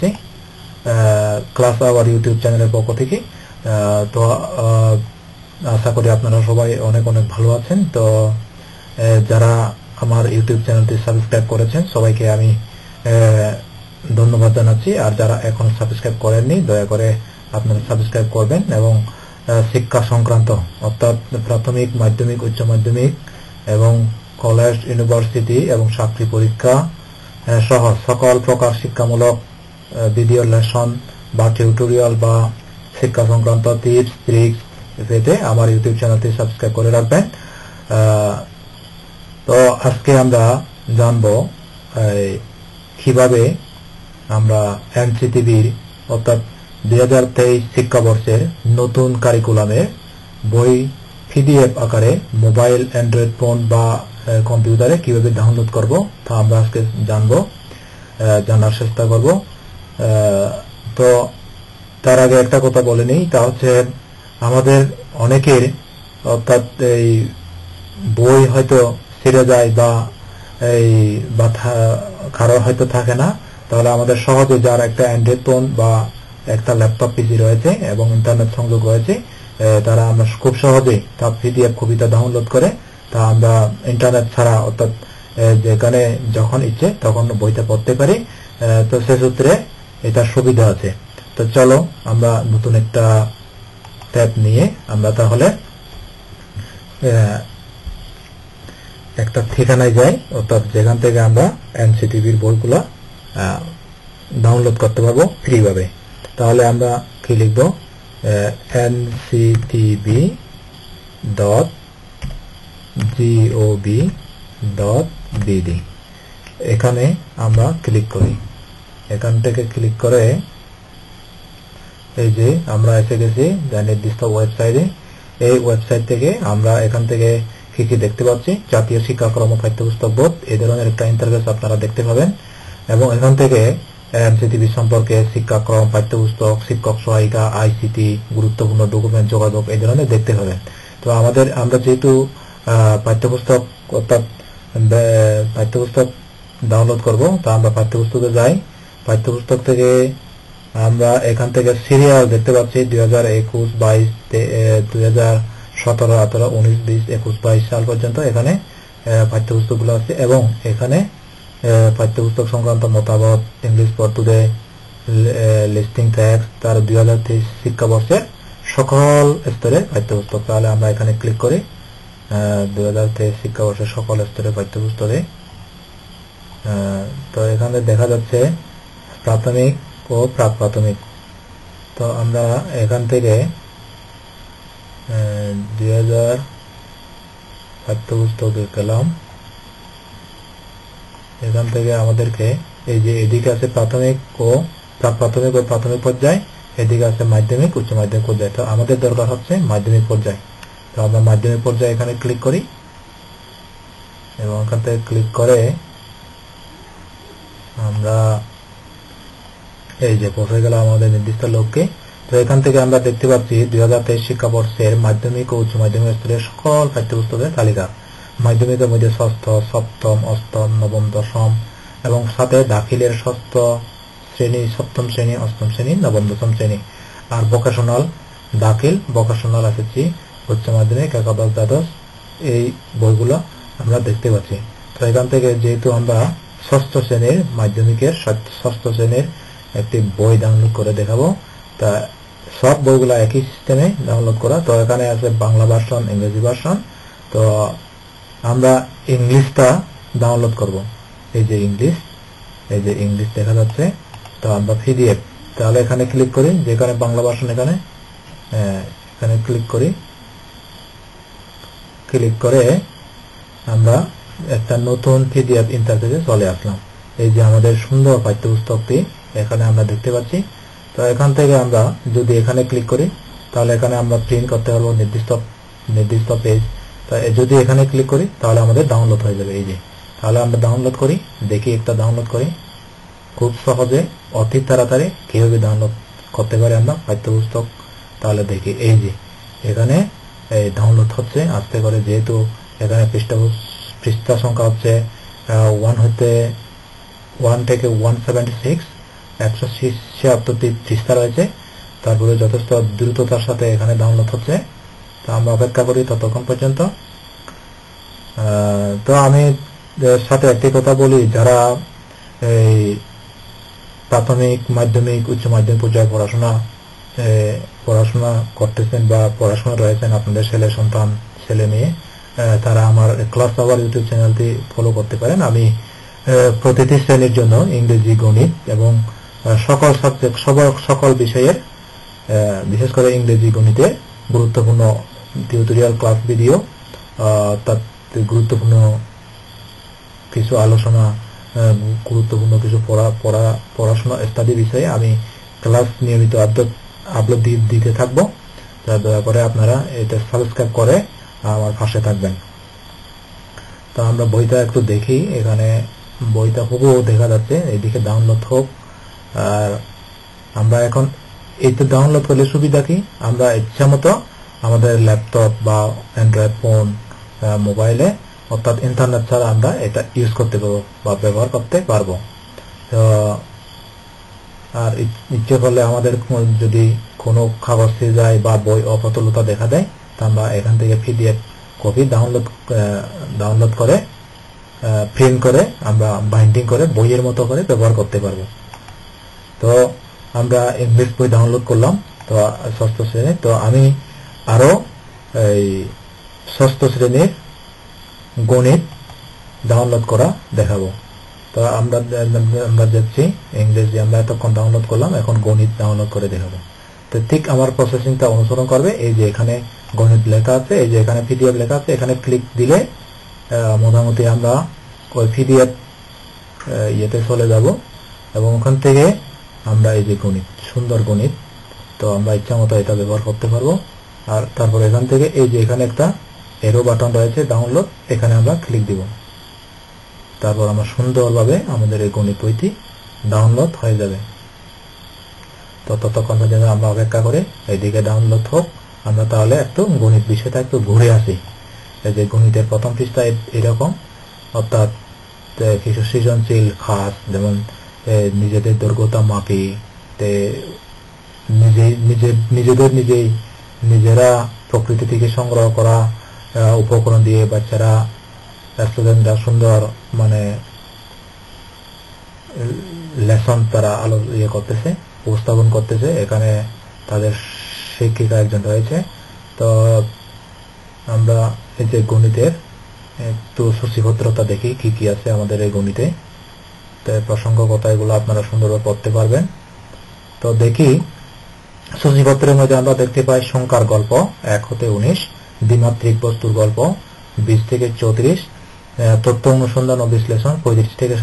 জানাচ্ছি class our YouTube চ্যানেলের পক্ষ থেকে। তো আশা করি আপনারা সবাই অনেক অনেক ভালো আছেন। তো যারা আমার ইউটিউব চ্যানেলটি সাবস্ক্রাইব করেছেন, সবাইকে আমি ধন্যবাদ জানাচ্ছি। আর যারা এখন সাবস্ক্রাইব করেননি, দয়া করে আপনারা সাবস্ক্রাইব করবেন এবং শিক্ষা সংক্রান্ত, অর্থাৎ প্রাথমিক, মাধ্যমিক, উচ্চ মাধ্যমিক এবং কলেজ ইউনিভার্সিটি এবং চাকরি পরীক্ষা সহ সকল প্রকার শিক্ষামূলক ভিডিও লেসন বা টিউটোরিয়াল বা শিক্ষা সংক্রান্ত টিপস ট্রিক্স পেতে আমার ইউটিউব চ্যানেলটি সাবস্ক্রাইব করে রাখবেন। তো আজকে আমরা জানব কীভাবে আমরা এনসিটিভির অর্থাৎ দুই হাজার তেইশ শিক্ষাবর্ষের নতুন কারিকুলামে বই পিডিএফ আকারে মোবাইল অ্যান্ড্রয়েড ফোন বা কম্পিউটারে কীভাবে ডাউনলোড করব তা আমরা আজকে জানব জানার চেষ্টা করব। তো তার আগে একটা কথা বলে নিই, তা হচ্ছে আমাদের অনেকের অর্থাৎ এই বই হয়তো ছিঁড়ে যায় বা এই বা কারও হয়তো থাকে না, তাহলে আমাদের সহজে যার একটা অ্যান্ড্রয়েড ফোন বা একটা ল্যাপটপ পিসি রয়েছে এবং ইন্টারনেট সংযোগ রয়েছে তারা আমরা খুব সহজে তা পিডিএফ কবিতা ডাউনলোড করে, তা আমরা ইন্টারনেট ছাড়া অর্থাৎ যেখানে যখন ইচ্ছে তখন বইটা পড়তে পারি তো সেসূত্রে এটা সুবিধা আছে তো চলো, আমরা নতুন একটা ট্যাব নিয়ে আমরা তাহলে একটা ঠিকানায় যাই, অর্থাৎ যেখান থেকে আমরা এনসিটিভির বইগুলা ডাউনলোড করতে পারব ফ্রিভাবে তাহলে আমরা কি লিখব? NCTB dot GOB dot BD এখানে আমরা ক্লিক করি। এখান থেকে ক্লিক করে এই যে আমরা এসে গেছি যা নির্দিষ্ট ওয়েবসাইটে এই ওয়েবসাইট থেকে আমরা এখান থেকে কি কি দেখতে পাচ্ছি? জাতীয় শিক্ষাক্রম পাঠ্যপুস্তক, বোধ, এই ধরনের একটা ইন্টারভেস আপনারা দেখতে পাবেন। এবং এখান থেকে এমসিটিভি সম্পর্কে শিক্ষাক্রম পাঠ্যপুস্তক, শিক্ষক সহায়িকা আইসিটি গুরুত্বপূর্ণ ডকুমেন্ট যোগাযোগ, এই ধরনের দেখতে পাবেন। তো আমাদের, আমরা যেহেতু পাঠ্যপুস্তক, অর্থাৎ পাঠ্যপুস্তক ডাউনলোড করব, তা আমরা পাঠ্যপুস্তকে যাই। পাঠ্যপুস্তক থেকে আমরা এখান থেকে সিরিয়াল দেখতে পাচ্ছি দুই হাজার একুশ বাইশ দুই হাজার সতেরো, আঠারো, উনিশ, বিশ, একুশ, বাইশ সাল পর্যন্ত এখানে পাঠ্যপুস্তকগুলো আছে এবং এখানে পাঠ্যপুস্তক সংক্রান্ত মতামত ইংলিশ ফর লিস্টিং ট্যাক্স তার দুই হাজার তেইশ শিক্ষাবর্ষের সকল স্তরের পাঠ্যপুস্তক। তাহলে আমরা এখানে ক্লিক করি দুই হাজার তেইশ শিক্ষাবর্ষের সকল স্তরের পাঠ্যপুস্তকে। তো এখানে দেখা যাচ্ছে প্রাথমিক ও প্রাক প্রাথমিক তো আমরা এখান থেকে দুই হাজার পাঠ্যপুস্তকে গেলাম। এখান থেকে আমাদেরকে এই যে এদিকে আছে প্রাথমিক ও প্রাক প্রাথমিক ও প্রাথমিক পর্যায়, এদিকে আছে মাধ্যমিক, উচ্চ মাধ্যমিক পর্যায়ে। তো আমাদের দরকার হচ্ছে মাধ্যমিক পর্যায়। তো আমরা মাধ্যমিক পর্যায়ে এখানে ক্লিক করি। এবং এখান থেকে ক্লিক করে আমরা এই যে পৌঁছে গেল আমাদের নির্দিষ্ট লক্ষ্যে তো এখান থেকে আমরা দেখতে পাচ্ছি দুই হাজার তেইশ শিক্ষাবর্ষের মাধ্যমিক ও উচ্চ মাধ্যমিক স্তরের সকল পাঠ্যপুস্তকের তালিকা। মাধ্যমিকের মধ্যে ষষ্ঠ, সপ্তম, অষ্টম, নবম, দশম এবং সাথে দাখিলের ষষ্ঠ শ্রেণি, সপ্তম শ্রেণি, অষ্টম শ্রেণি, নবম, দশম শ্রেণি। আর ভোকেশনাল দাখিল ভোকেশনাল এসেছি উচ্চ মাধ্যমিক, একাদশ, দ্বাদশ এই বইগুলো আমরা দেখতে পাচ্ছি। তো এখান থেকে যেহেতু আমরা ষষ্ঠ শ্রেণির মাধ্যমিকের ষষ্ঠ শ্রেণির একটি বই ডাউনলোড করে দেখাবো। তা সব বইগুলো একই সিস্টেমে ডাউনলোড করা। তো এখানে আছে বাংলা ভার্সন ইংরেজি ভার্সন তো আমরা ইংলিশটা ডাউনলোড করব। এই যে ইংলিশ এই যে ইংলিশ দেখা যাচ্ছে। তো আমরা পিডিএফ তাহলে এখানে ক্লিক করি। যেখানে বাংলা ভার্সন এখানে এখানে ক্লিক করি। ক্লিক করে আমরা একটা নতুন পিডিএফ ইন্টারফেসে চলে আসলাম। এই যে আমাদের সুন্দর পাঠ্যপুস্তকটি এখানে আমরা দেখতে পাচ্ছি। তো এখান থেকে আমরা যদি এখানে ক্লিক করি, তাহলে এখানে আমরা প্রিন্ট করতে পারব নির্দিষ্ট নির্দিষ্ট পেজ যদি এখানে ক্লিক করি, তাহলে আমাদের ডাউনলোড হয়ে যাবে, এই যে। তাহলে আমরা ডাউনলোড করি, দেখি একটা ডাউনলোড করি। খুব সহজে, অতি তাড়াতাড়ি কীভাবে ডাউনলোড করতে পারি আমরা, পাঠ্যপুস্তক। তাহলে দেখি, এই যে, এখানে ডাউনলোড হচ্ছে, আস্তে করে যেহেতু এখানে পৃষ্ঠা পৃষ্ঠা সংখ্যা হচ্ছে ওয়ান হতে ওয়ান থেকে ওয়ান সেভেন্টি সিক্স একশো ছিয়াত্তরটি পৃষ্ঠা রয়েছে তারপরে যথেষ্ট দ্রুততার সাথে এখানে ডাউনলোড হচ্ছে। তো আমরা অপেক্ষা করি ততক্ষণ পর্যন্ত। তো আমি সাথে একটি কথা বলি, যারা এই প্রাথমিক, মাধ্যমিক, উচ্চ মাধ্যমিক পর্যায়ে পড়াশোনা পড়াশোনা করতেছেন বা পড়াশোনা রয়েছেন আপনাদের ছেলে, সন্তান, ছেলে, মেয়ে তারা আমার ক্লাস আওয়ার ইউটিউব চ্যানেলটি ফলো করতে পারেন। আমি প্রতিটি শ্রেণির জন্য ইংরেজি, গণিত এবং সকল সাবজেক্ট সকল বিষয়ের বিশেষ করে ইংরেজি গণিতে গুরুত্বপূর্ণ টিউটোরিয়াল ক্লাস ভিডিও তার গুরুত্বপূর্ণ কিছু আলোচনা গুরুত্বপূর্ণ কিছু পড়া পড়া, পড়াশোনা ইত্যাদি বিষয়ে আমি ক্লাস নিয়মিত আপলোড দিতে থাকব। দয়া করে আপনারা এটা সাবস্ক্রাইব করে আমার পাশে থাকবেন। তো আমরা বইটা একটু দেখি। এখানে বইটা হুবহু দেখা যাচ্ছে। এইদিকে ডাউনলোড হোক। আর আমরা এখন এইটা ডাউনলোড করলে সুবিধা কি? আমরা ইচ্ছা মতো আমাদের ল্যাপটপ বা অ্যান্ড্রয়েড ফোন মোবাইলে অর্থাৎ ইন্টারনেট ছাড়া আমরা এটা ইউজ করতে পারব বা ব্যবহার করতে পারব। তো, আর ইচ্ছে করলে আমাদের যদি কোনো কাগজ যায় বা বই অপতলতা দেখা দেয়, তা আমরা এখান থেকে পিডিএফ কপি ডাউনলোড ডাউনলোড করে প্রিন্ট করে আমরা বাইন্ডিং করে বইয়ের মতো করে ব্যবহার করতে পারব। তো আমরা ইংলিশ বই ডাউনলোড করলাম, তো ষষ্ঠ শ্রেণি, তো আমি আরও এই ষষ্ঠ শ্রেণির গণিত ডাউনলোড করা দেখাবো। তো আমরা আমরা যাচ্ছি ইংরেজি, আমরা এতক্ষণ ডাউনলোড করলাম, এখন গণিত ডাউনলোড করে দেখাবো। তো ঠিক আমার প্রসেসিংটা অনুসরণ করবে, এই যে এখানে গণিত লেখা আছে, এই যে এখানে পিডিএফ লেখা আছে, এখানে ক্লিক দিলে মোটামুটি আমরা ওই পিডিএফ ইয়েতে চলে যাব এবং ওখান থেকে আমরা এই যে গণিত, সুন্দর গণিত, তো আমরা ইচ্ছা মতো এটা ব্যবহার করতে পারব। আর তারপর এখান থেকে এই যে এখানে একটা এরো বাটন রয়েছে ডাউনলোড এখানে আমরা ক্লিক দিব। তারপর আমরা সুন্দরভাবে আমাদের এই গণিত বইটি ডাউনলোড হয়ে যাবে। তো ততক্ষণ পর্যন্ত আমরা অপেক্ষা করে এইদিকে ডাউনলোড হোক। আমরা তাহলে একটু গণিত বিষয়টা একটু ঘুরে আসি। এই যে গণিতের প্রথম পৃষ্ঠা এরকম, অর্থাৎ কিছু সৃজনশীল খাস, যেমন নিজেদের দৈর্ঘ্যতা মাপি নিজেদের নিজেই নিজেরা প্রকৃতি থেকে সংগ্রহ করা উপকরণ দিয়ে বাচ্চারা স্টুডেন্টরা সুন্দর মানে লেসন তারা আলো ইয়ে করতেছে, উপস্থাপন করতেছে, এখানে তাদের শিক্ষিকা একজন রয়েছে। তো, আমরা এই যে গণিতের, একটু সূচিভদ্রতা দেখি, কি কি আছে আমাদের এই গণিতে। প্রসঙ্গগত এগুলো আপনারা সুন্দরভাবে পড়তে পারবেন। তো দেখি সূচিপত্রের মধ্যে আমরা দেখতে পাই সংখ্যার গল্প, এক হতে উনিশ, দ্বিমাত্রিক বস্তুর গল্প, বিশ থেকে চৌত্রিশ তথ্য অনুসন্ধান ও বিশ্লেষণ, পঁয়ত্রিশ থেকে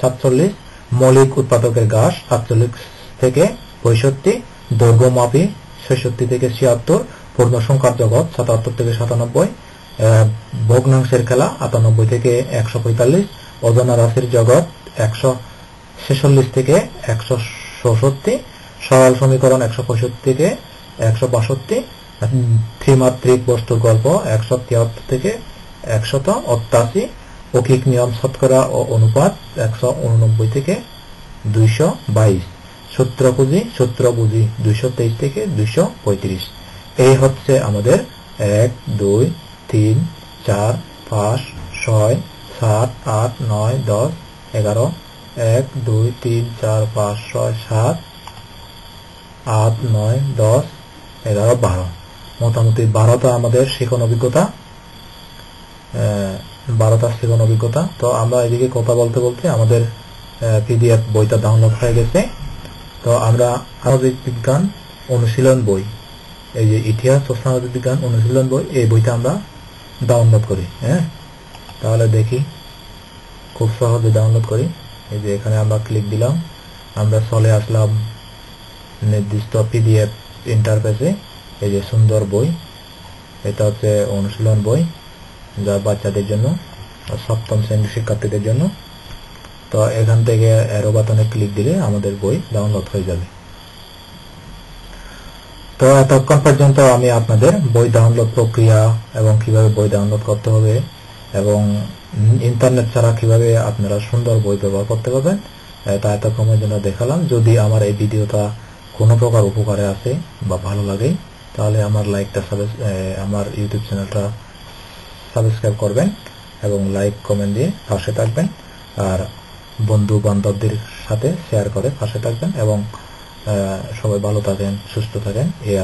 সাতচল্লিশ, মৌলিক উৎপাদকের গাছ সাতচল্লিশ থেকে পঁয়ষট্টি, দৈর্ঘ্য মাপি, ছেষট্টি থেকে ছিয়াত্তর, পূর্ণ সংখ্যার জগৎ, সাতাত্তর থেকে সাতানব্বই ভগ্নাংশের খেলা, আটানব্বই থেকে একশো পঁয়তাল্লিশ, অজানা রাশির জগৎ একশো ছেচল্লিশ থেকে একশো চৌষট্টি, সরল সমীকরণ একশো পঁয়ষট্টি থেকে একশো বাষট্টি, ত্রিমাত্রিক বস্তুর গল্প একশো তিয়াত্তর থেকে একশত অত্যাশি, অকিক নিয়ম শতকরা ও অনুপাত একশো উননব্বই থেকে দুইশো বাইশ, সূত্র পুঁজি, সূত্র বুঝি দুইশো তেইশ থেকে দুইশো পঁয়ত্রিশ। এই হচ্ছে আমাদের এক, দুই, তিন, চার, পাঁচ, ছয়, সাত, আট, নয়, দশ এগারো, এক, দুই, তিন, চার, পাঁচ, ছয়, সাত, আট, নয়, দশ, এগারো, বারো। মোটামুটি বারোটা আমাদের শিখন অভিজ্ঞতা বারোটা শিখন অভিজ্ঞতা। তো আমরা এদিকে কথা বলতে বলতে আমাদের পিডিএফ বইটা ডাউনলোড হয়ে গেছে। তো আমরা সামাজিক বিজ্ঞান অনুশীলন বই, এই যে ইতিহাস ও সামাজিক বিজ্ঞান অনুশীলন বই, এই বইটা আমরা ডাউনলোড করি হ্যাঁ? তাহলে দেখি খুব সহজে ডাউনলোড করি। এই যে এখানে আমরা ক্লিক দিলাম। আমরা চলে আসলাম নির্দিষ্ট পিডিএফ ইন্টারফেসে এই যে সুন্দর বই। এটা হচ্ছে অনুশীলন বই যা বাচ্চাদের জন্য, সপ্তম শ্রেণির শিক্ষার্থীদের জন্য। তো এখান থেকে অ্যারো বাটনে ক্লিক দিলে আমাদের বই ডাউনলোড হয়ে যাবে। তো এতক্ষণ পর্যন্ত আমি আপনাদের বই ডাউনলোড প্রক্রিয়া এবং কীভাবে বই ডাউনলোড করতে হবে এবং ইন্টারনেট ছাড়া কীভাবে আপনারা সুন্দর বই ব্যবহার করতে পারবেন তা এত এতক্ষণের জন্য দেখালাম। যদি আমার এই ভিডিওটা কোনো প্রকার উপকারে আসে বা ভালো লাগে, তাহলে আমার লাইকটা আমার ইউটিউব চ্যানেলটা সাবস্ক্রাইব করবেন এবং লাইক, কমেন্ট দিয়ে পাশে থাকবেন। আর বন্ধু বান্ধবদের সাথে শেয়ার করে পাশে থাকবেন এবং সবাই ভালো থাকেন, সুস্থ থাকেন এই